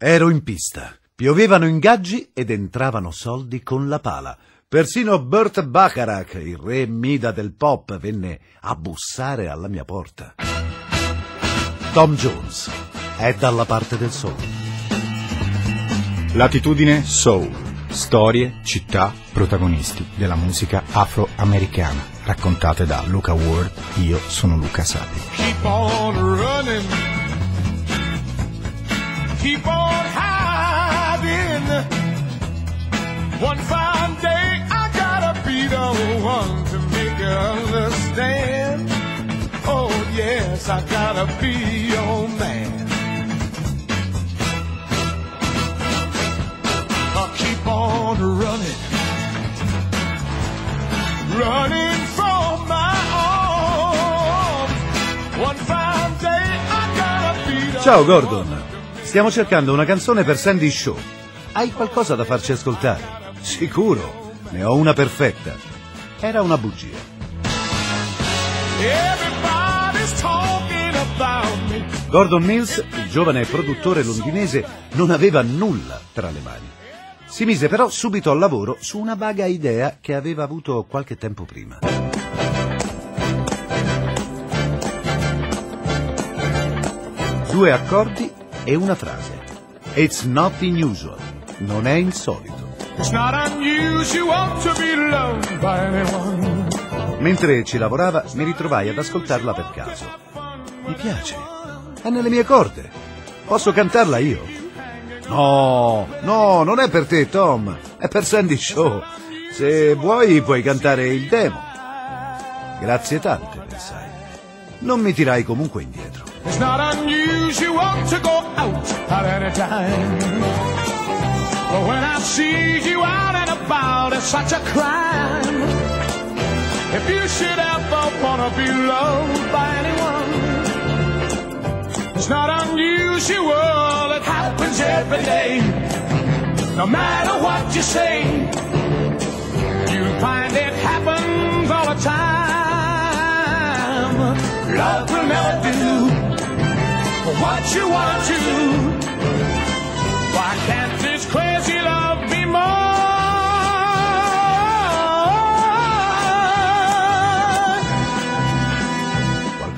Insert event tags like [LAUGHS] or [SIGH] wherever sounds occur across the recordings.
Ero in pista. Piovevano ingaggi ed entravano soldi con la pala. Persino Burt Bacharach, il re Mida del pop, venne a bussare alla mia porta. Tom Jones è dalla parte del sole. Latitudine Soul. Storie, città, protagonisti della musica afroamericana, raccontate da Luca Ward. Io sono Luca Sapi. Keep on running. Keep on One fine day I gotta be the one to make you understand. Oh yes, I gotta be your man. I'll keep on running. Running from my arms. One fine day I gotta be the Ciao Gordon. Stiamo cercando una canzone per Sandy Show. Hai qualcosa da farci ascoltare? Sicuro. Ne ho una perfetta. Era una bugia. Gordon Mills, il giovane produttore londinese, non aveva nulla tra le mani. Si mise però subito al lavoro su una vaga idea che aveva avuto qualche tempo prima. Due accordi e una frase. It's not unusual. Non è insolito. It's not unusual to be loved by anyone. Mentre ci lavorava mi ritrovai ad ascoltarla per caso. Mi piace. È nelle mie corde. Posso cantarla io. No, no, non è per te, Tom. È per Sandy Show. Se vuoi puoi cantare il demo. Grazie tante, pensai. Non mi tirai comunque indietro. It's not unusual to go out at any time. But when I see you out and about, it's such a crime. If you should ever wanna be loved by anyone, it's not unusual. It happens every day. No matter what you say, you'll find it happens all the time. Love will never do what you want to.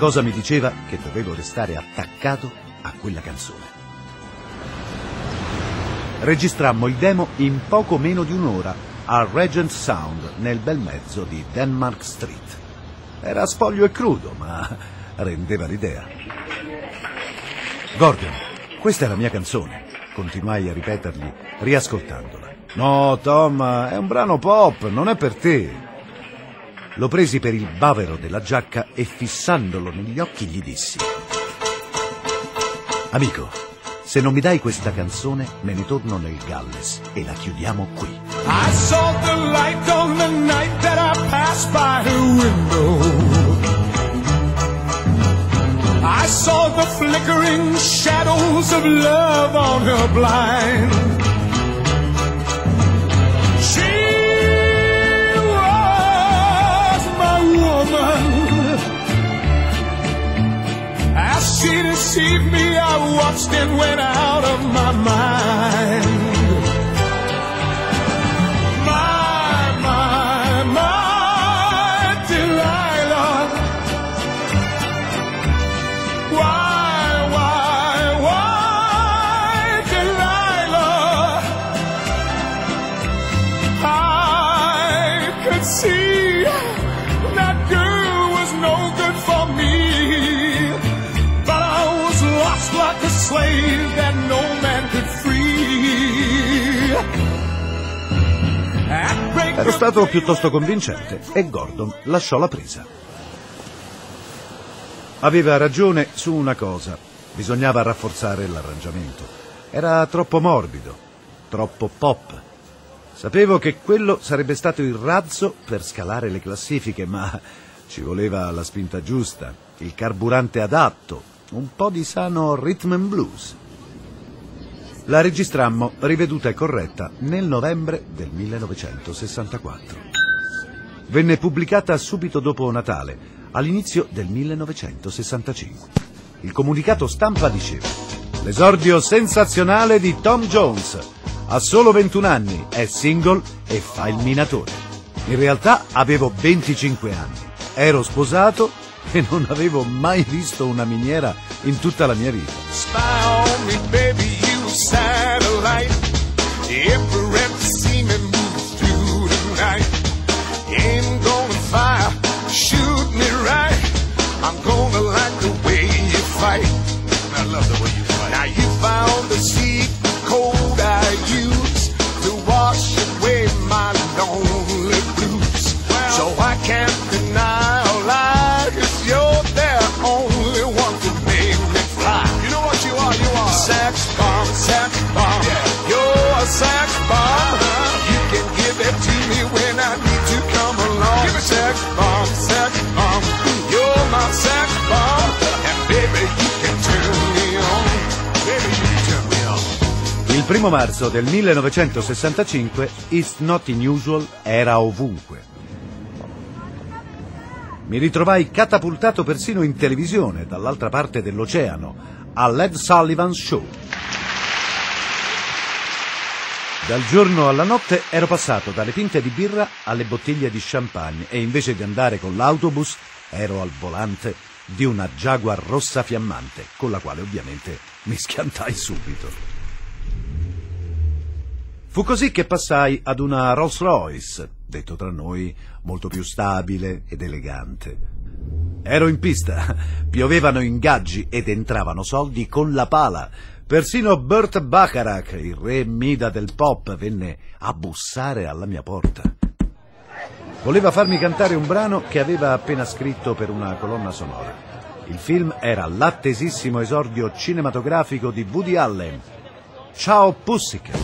Qualcosa mi diceva che dovevo restare attaccato a quella canzone. Registrammo il demo in poco meno di un'ora al Regent Sound nel bel mezzo di Denmark Street. Era spoglio e crudo, ma rendeva l'idea. Gordon, questa è la mia canzone, continuai a ripetergli, riascoltandola. No, Tom, è un brano pop, non è per te. Lo presi per il bavero della giacca e fissandolo negli occhi gli dissi: Amico, se non mi dai questa canzone, me ne torno nel Galles e la chiudiamo qui. I saw the light on the night that I passed by her window. I saw the flickering shadows of love on her blind. Woman. As she deceived me, I watched and went out of my mind. Of stato piuttosto convincente e Gordon lasciò la presa. Aveva ragione su una cosa, bisognava rafforzare l'arrangiamento. Era troppo morbido, troppo pop. Sapevo che quello sarebbe stato il razzo per scalare le classifiche, ma ci voleva la spinta giusta, il carburante adatto, un po' di sano rhythm and blues. La registrammo riveduta e corretta nel novembre del 1964. Venne pubblicata subito dopo Natale, all'inizio del 1965. Il comunicato stampa diceva L'esordio sensazionale di Tom Jones. Ha solo 21 anni, è single e fa il minatore. In realtà avevo 25 anni, ero sposato e non avevo mai visto una miniera in tutta la mia vita. sir. Primo marzo del 1965 It's Not Unusual era ovunque. Mi ritrovai catapultato persino in televisione, dall'altra parte dell'oceano, a Led Sullivan Show. Dal giorno alla notte ero passato dalle pinte di birra alle bottiglie di champagne e invece di andare con l'autobus ero al volante di una Jaguar rossa fiammante, con la quale ovviamente mi schiantai subito. Fu così che passai ad una Rolls Royce, detto tra noi molto più stabile ed elegante. Ero in pista, [LAUGHS] piovevano ingaggi ed entravano soldi con la pala. Persino Burt Bacharach, il re Mida del pop, venne a bussare alla mia porta. Voleva farmi cantare un brano che aveva appena scritto per una colonna sonora. Il film era l'attesissimo esordio cinematografico di Woody Allen. Ciao Pussycat.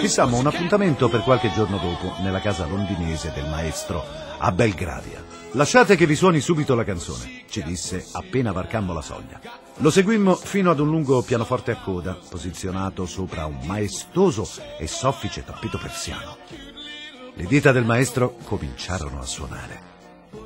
Fissammo un appuntamento per qualche giorno dopo nella casa londinese del maestro a Belgravia. Lasciate che vi suoni subito la canzone, ci disse appena varcammo la soglia. Lo seguimmo fino ad un lungo pianoforte a coda, posizionato sopra un maestoso e soffice tappeto persiano. Le dita del maestro cominciarono a suonare.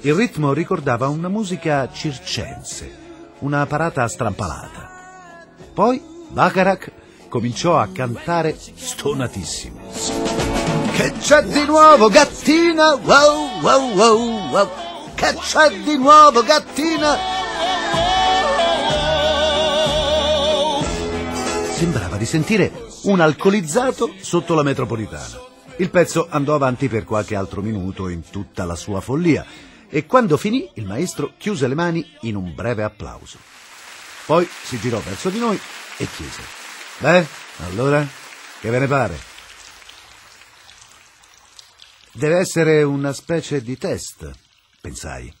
Il ritmo ricordava una musica circense, una parata strampalata. Poi Bacharach cominciò a cantare stonatissimo. Che c'è di nuovo, gattina? Wow, wow, wow, wow. Che c'è di nuovo, gattina? Sembrava di sentire un alcolizzato sotto la metropolitana. Il pezzo andò avanti per qualche altro minuto in tutta la sua follia e quando finì il maestro chiuse le mani in un breve applauso. Poi si girò verso di noi e chiese: Beh, allora, che ve ne pare? Deve essere una specie di test, pensai.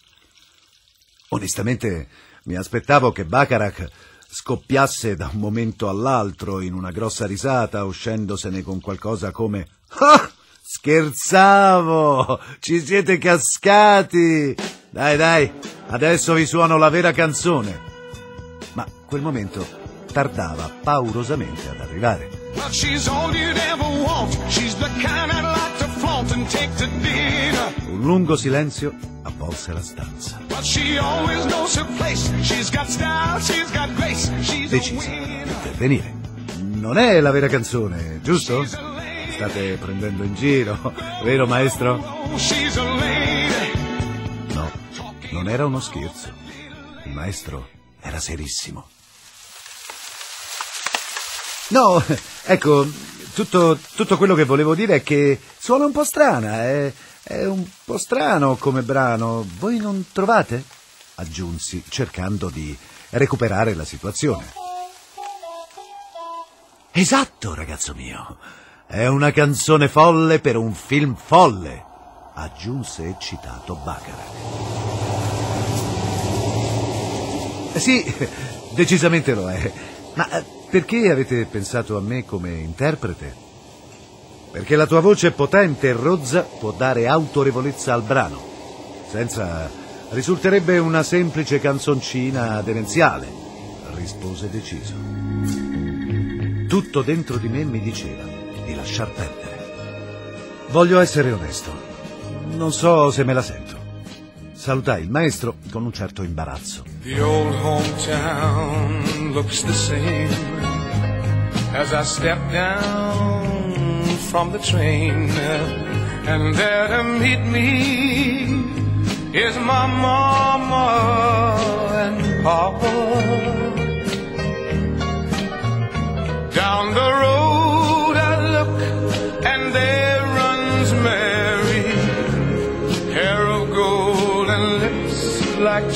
Onestamente mi aspettavo che Bacharach scoppiasse da un momento all'altro in una grossa risata, uscendosene con qualcosa come Ah! Scherzavo! Ci siete cascati! Dai, dai, adesso vi suono la vera canzone. Ma quel momento tardava paurosamente ad arrivare. Well, like. Un lungo silenzio avvolse la stanza. Decisi di intervenire. Non è la vera canzone, giusto? State prendendo in giro, vero maestro? No, non era uno scherzo. Il maestro era serissimo. No, ecco, tutto, tutto quello che volevo dire è che suona un po' strana, è, è un po' strano come brano. Voi non trovate? Aggiunsi, cercando di recuperare la situazione. Esatto, ragazzo mio. È una canzone folle per un film folle, aggiunse eccitato Baccarat. Eh Sì, [LAUGHS] decisamente lo è. Ma eh, perché avete pensato a me come interprete? Perché la tua voce potente e rozza può dare autorevolezza al brano. Senza risulterebbe una semplice canzoncina demenziale, rispose deciso. Tutto dentro di me mi diceva di lasciar perdere. Voglio essere onesto. Non so se me la sento. Salutai il maestro con un certo imbarazzo. The old hometown looks the same as I step down from the train. And there to meet me is my mama and papa.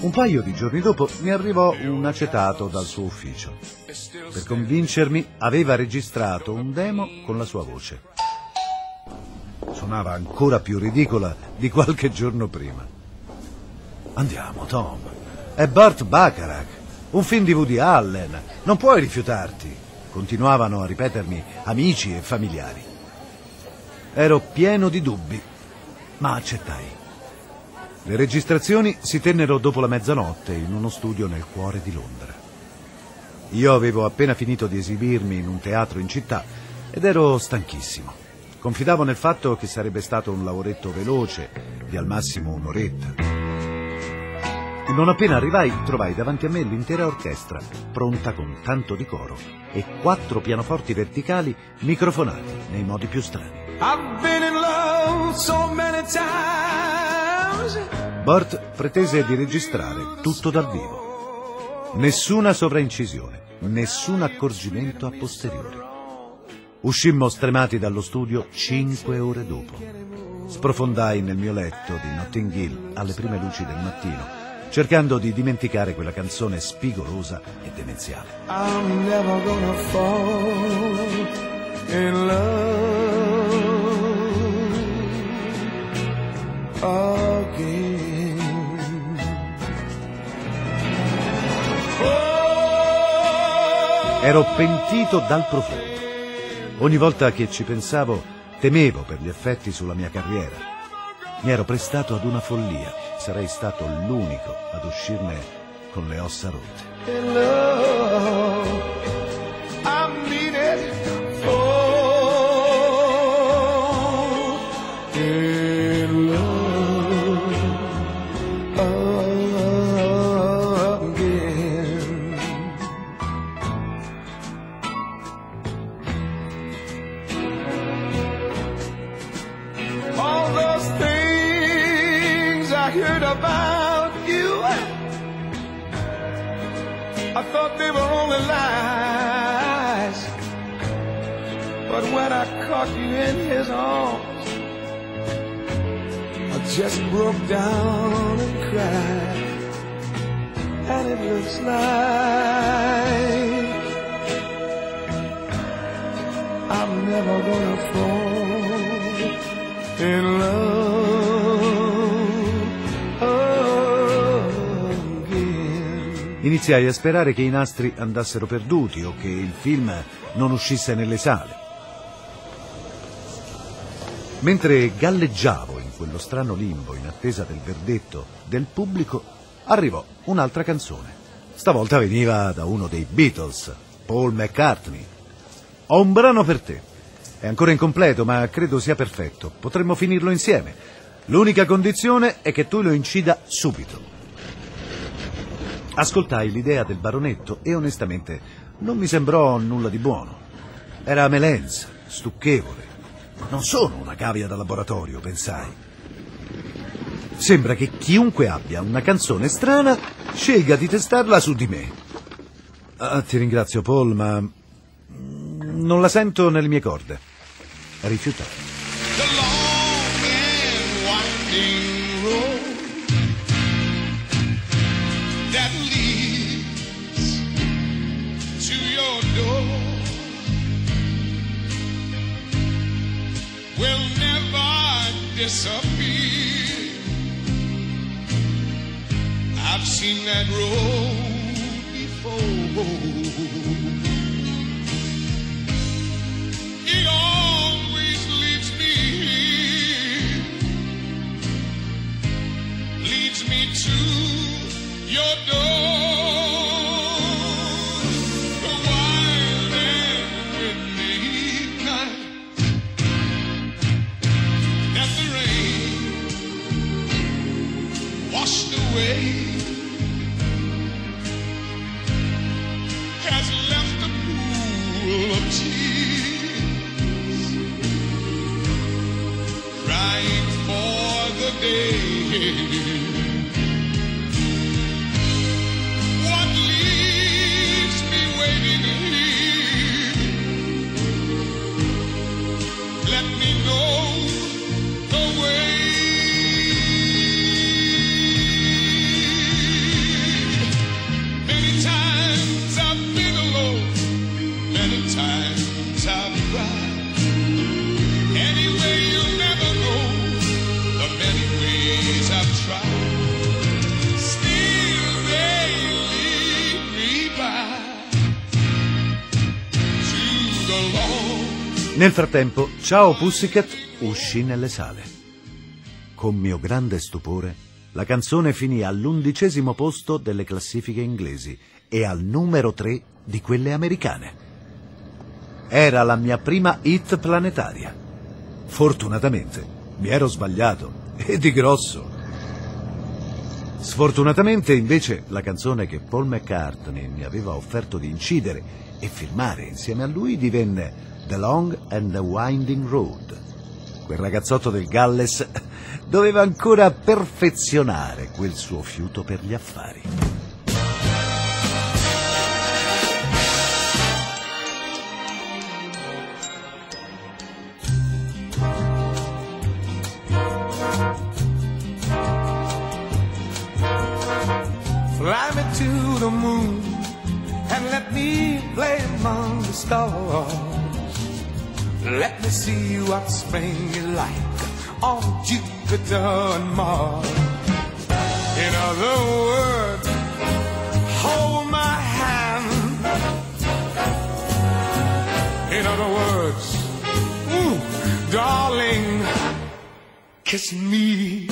Un paio di giorni dopo mi arrivò un acetato dal suo ufficio. Per convincermi aveva registrato un demo con la sua voce. Suonava ancora più ridicola di qualche giorno prima. Andiamo, Tom. È Burt Bacharach, un film di Woody Allen. Non puoi rifiutarti. Continuavano a ripetermi amici e familiari. Ero pieno di dubbi, ma accettai. Le registrazioni si tennero dopo la mezzanotte in uno studio nel cuore di Londra. Io avevo appena finito di esibirmi in un teatro in città ed ero stanchissimo. Confidavo nel fatto che sarebbe stato un lavoretto veloce, di al massimo un'oretta. Non appena arrivai, trovai davanti a me l'intera orchestra, pronta con tanto di coro e quattro pianoforti verticali microfonati nei modi più strani. I've been in love so many times. Burt pretese di registrare tutto dal vivo. Nessuna sovraincisione, nessun accorgimento a posteriori. Uscimmo stremati dallo studio cinque ore dopo. Sprofondai nel mio letto di Notting Hill alle prime luci del mattino, cercando di dimenticare quella canzone spigolosa e demenziale. I'm never gonna fall in love again. Ero pentito dal profondo. Ogni volta che ci pensavo, temevo per gli effetti sulla mia carriera. Mi ero prestato ad una follia. Sarei stato l'unico ad uscirne con le ossa rotte. You in his arms, I just broke down and cried. And it looks like I'm never gonna fall in love again. Iniziai a sperare che i nastri andassero perduti o che il film non uscisse nelle sale. Mentre galleggiavo in quello strano limbo in attesa del verdetto del pubblico, arrivò un'altra canzone. Stavolta veniva da uno dei Beatles, Paul McCartney. Ho un brano per te. È ancora incompleto, ma credo sia perfetto. Potremmo finirlo insieme. L'unica condizione è che tu lo incida subito. Ascoltai l'idea del baronetto e onestamente non mi sembrò nulla di buono. Era melenza, stucchevole. Non sono una cavia da laboratorio, pensai. Sembra che chiunque abbia una canzone strana scelga di testarla su di me. Ah, ti ringrazio, Paul, ma non la sento nelle mie corde. Rifiutai. That road before. Nel frattempo, Ciao Pussycat uscì nelle sale. Con mio grande stupore, la canzone finì all'undicesimo posto delle classifiche inglesi e al numero tre di quelle americane. Era la mia prima hit planetaria. Fortunatamente mi ero sbagliato [LAUGHS] e di grosso. Sfortunatamente invece la canzone che Paul McCartney mi aveva offerto di incidere e firmare insieme a lui divenne The Long and the Winding Road. Quel ragazzotto del Galles doveva ancora perfezionare quel suo fiuto per gli affari. Fly me to the moon and let me play among the stars. Let me see what spring is like on Jupiter and Mars. In other words, hold my hand. In other words, ooh, darling, kiss me.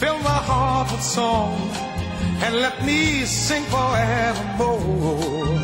Fill my heart with song and let me sing forevermore.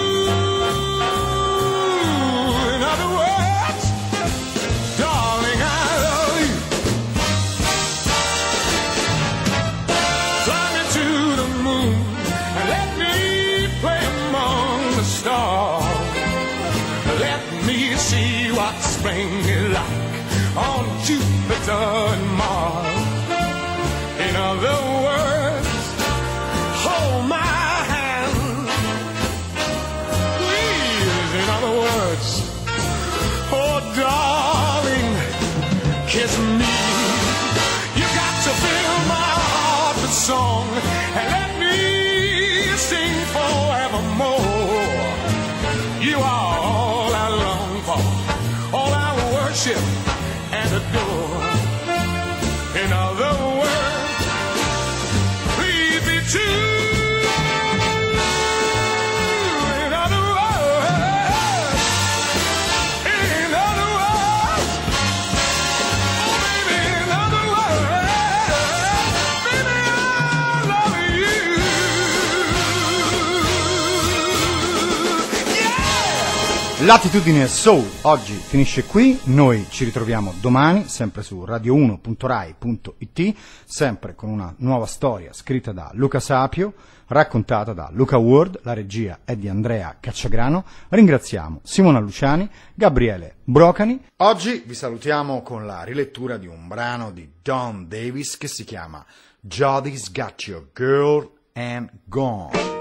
Latitudine Soul oggi finisce qui, noi ci ritroviamo domani sempre su radio1.rai.it, sempre con una nuova storia scritta da Luca Sapio, raccontata da Luca Ward, la regia è di Andrea Cacciagrano, ringraziamo Simona Luciani, Gabriele Brocani. Oggi vi salutiamo con la rilettura di un brano di Don Davis che si chiama Jody's Got Your Girl and Gone.